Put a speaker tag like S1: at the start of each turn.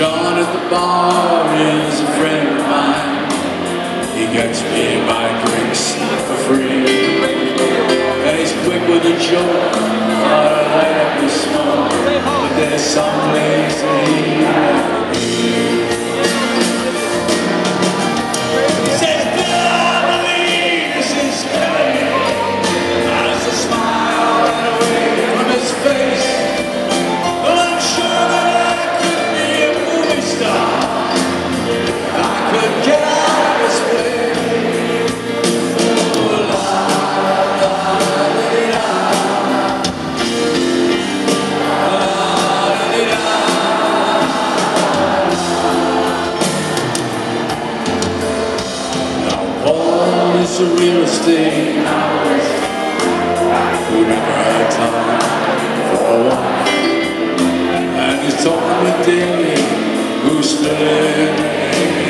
S1: John at the bar is a friend of mine. He gets me my drinks for free. And he's quick with a joke, but I light up his smoke. But there's some place that he Is a real estate house who never had time for a wife. And he's talking with Davy, who's still living